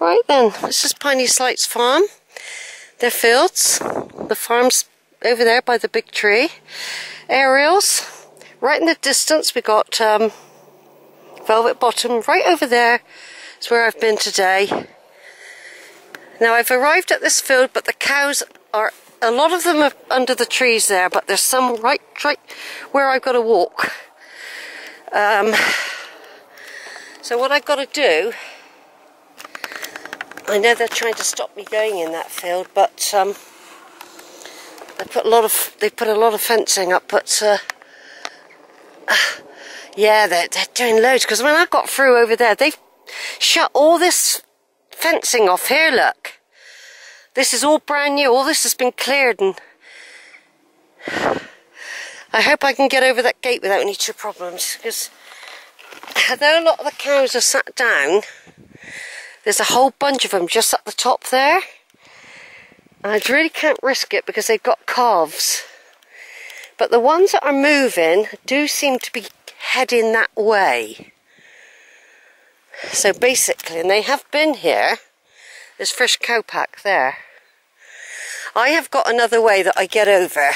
Right then, this is Piney Sleights Farm. Their fields. The farm's over there by the big tree. Aerials. Right in the distance we got um, Velvet Bottom. Right over there is where I've been today. Now I've arrived at this field but the cows are, a lot of them are under the trees there but there's some right, right where I've got to walk. Um, so what I've got to do I know they're trying to stop me going in that field, but um, they put a lot of they put a lot of fencing up. But uh, uh, yeah, they're, they're doing loads because when I got through over there, they've shut all this fencing off here. Look, this is all brand new. All this has been cleared, and I hope I can get over that gate without any two problems. Because although a lot of the cows are sat down. There's a whole bunch of them just at the top there. And I really can't risk it because they've got calves. But the ones that are moving do seem to be heading that way. So basically, and they have been here, there's fresh cowpack there. I have got another way that I get over.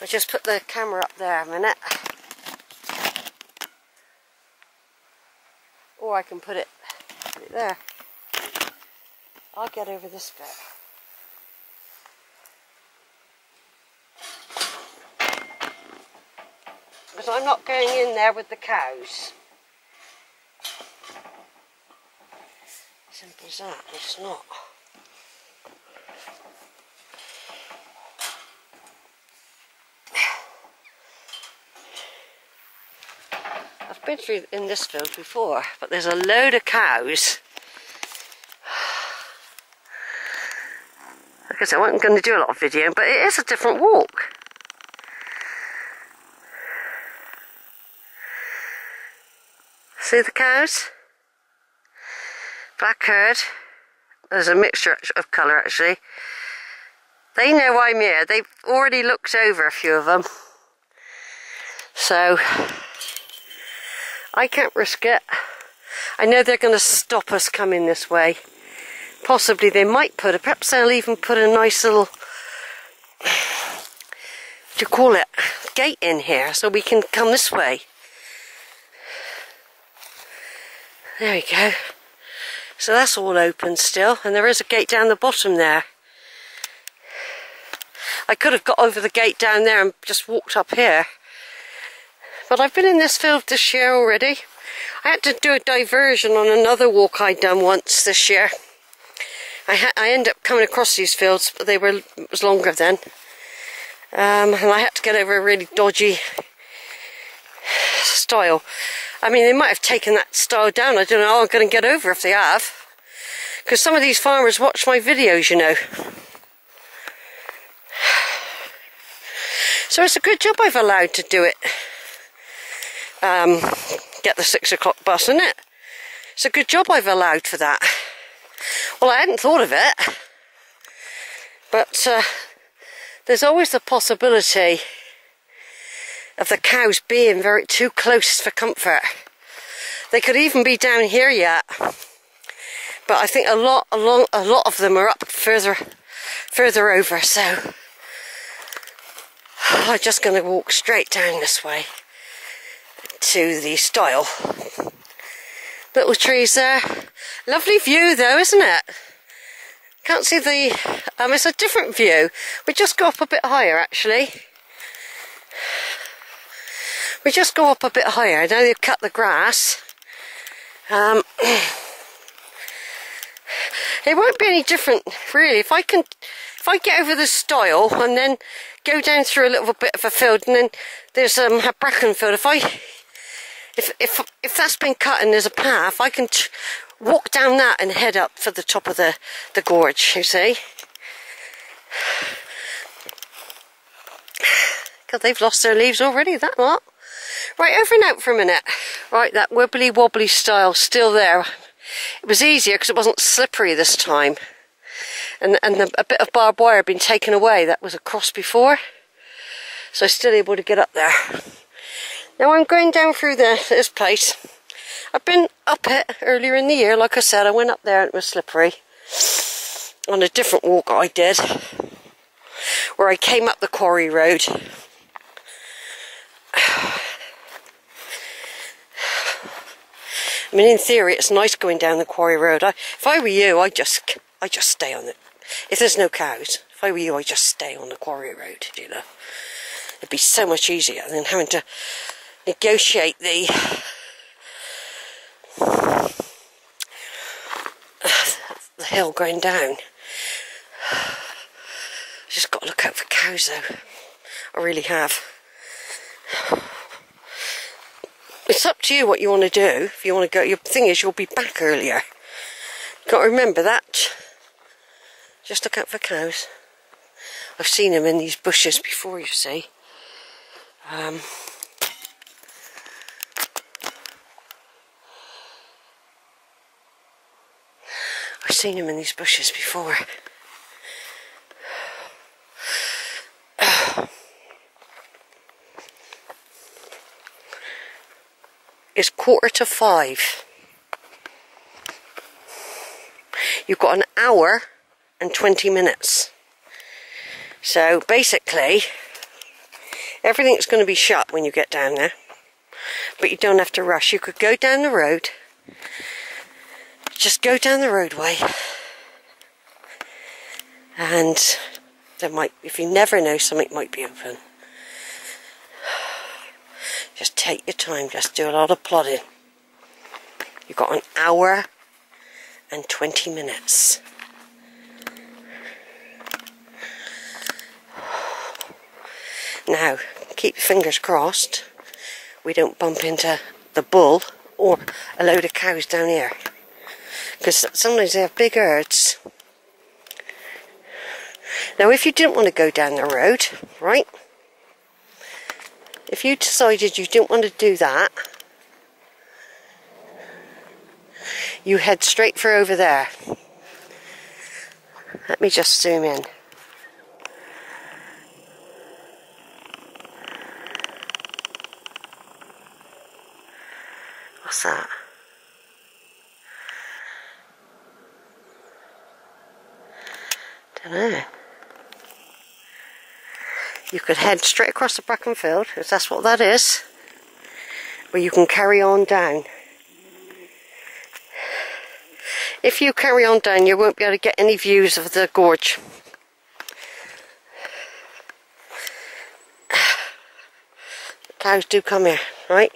I'll just put the camera up there a minute. Or I can put it There. I'll get over this bit. Because I'm not going in there with the cows. Simple as that, it's not. Been through in this field before, but there's a load of cows. Like I said, I wasn't going to do a lot of video, but it is a different walk. See the cows? Black herd. There's a mixture of colour actually. They know I'm here. They've already looked over a few of them. So I can't risk it. I know they're going to stop us coming this way. Possibly they might put a, perhaps they'll even put a nice little, what do you call it, gate in here so we can come this way. There we go. So that's all open still, and there is a gate down the bottom there. I could have got over the gate down there and just walked up here. But I've been in this field this year already. I had to do a diversion on another walk I'd done once this year. I, I ended up coming across these fields, but they were was longer then. Um, and I had to get over a really dodgy stile. I mean, they might have taken that stile down. I don't know I'm going to get over if they have. Because some of these farmers watch my videos, you know. So it's a good job I've allowed to do it um, get the six o'clock bus, isn't it? It's a good job I've allowed for that. Well, I hadn't thought of it, but uh, there's always the possibility of the cows being very too close for comfort. They could even be down here yet, but I think a lot, a lot, a lot of them are up further, further over. So I'm just going to walk straight down this way to the stile. Little trees there. Lovely view though, isn't it? Can't see the... Um, it's a different view. We just go up a bit higher actually. We just go up a bit higher. Now they've cut the grass. Um, it won't be any different really. If I can, if I get over the stile and then go down through a little bit of a field and then there's um, a bracken field. If I if if if that's been cut and there's a path, I can walk down that and head up for the top of the the gorge. You see. God, they've lost their leaves already, that lot. Right, over and out for a minute. Right, that wibbly wobbly stile still there. It was easier because it wasn't slippery this time. And, and the, a bit of barbed wire had been taken away. That was across before. So still able to get up there. Now I'm going down through the, this place I've been up it earlier in the year. Like I said, I went up there and it was slippery. On a different walk I did. Where I came up the quarry road. I mean, in theory, it's nice going down the quarry road. I, if I were you, I'd just, I'd just stay on it. If there's no cows, if I were you, I'd just stay on the quarry road, you know. It'd be so much easier than having to negotiate the the hill going down. Just got to look out for cows though. I really have. It's up to you what you want to do. If you want to go, your thing is you'll be back earlier. Got to remember that. Just look out for cows. I've seen them in these bushes before, you see. Um, I've seen them in these bushes before. It's quarter to five. You've got an hour and 20 minutes. So basically, everything's going to be shut when you get down there. But you don't have to rush. You could go down the road. Just go down the roadway. And there might, if you never know, something might be open. Just take your time, just do a lot of plodding. You've got an hour and 20 minutes. Now, keep your fingers crossed we don't bump into the bull or a load of cows down here. Because sometimes they have big herds. Now, if you didn't want to go down the road, right? if you decided you didn't want to do that, you head straight for over there. Let me just zoom in. What's that? Don't know you could head straight across the Bracken Field, if that's what that is, or you can carry on down. If you carry on down, you won't be able to get any views of the gorge. Cows do come here, right?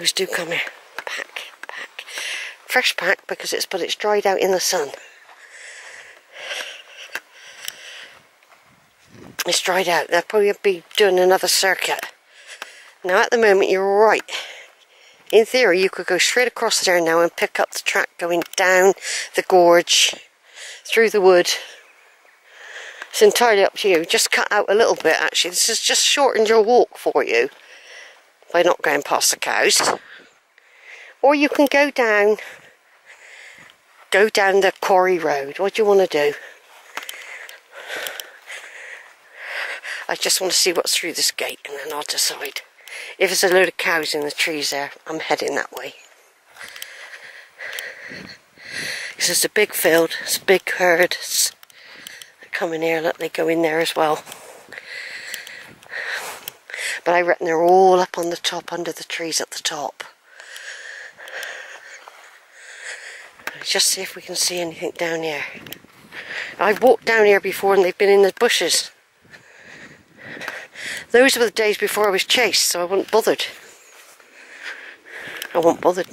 Do come here. Pack, pack. Fresh pack because it's but it's dried out in the sun. It's dried out. They'll probably be doing another circuit. Now at the moment you're right. In theory you could go straight across there now and pick up the track going down the gorge, through the wood. It's entirely up to you. Just cut out a little bit actually. This has just shortened your walk for you by not going past the cows. Or you can go down go down the quarry road. What do you want to do? I just want to see what's through this gate and then I'll decide. If there's a load of cows in the trees there, I'm heading that way. This is a big field, it's big herds that come in here, look, they go in there as well. But I reckon they're all up on the top, under the trees at the top. Just see if we can see anything down here. I've walked down here before and they've been in the bushes. Those were the days before I was chased, so I wasn't bothered. I wasn't bothered.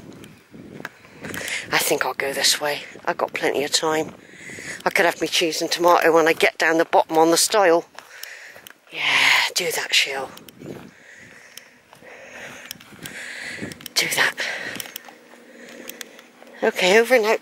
I think I'll go this way. I've got plenty of time. I could have my cheese and tomato when I get down the bottom on the stile. Yeah, do that, Shill. Do that. Okay, over and out.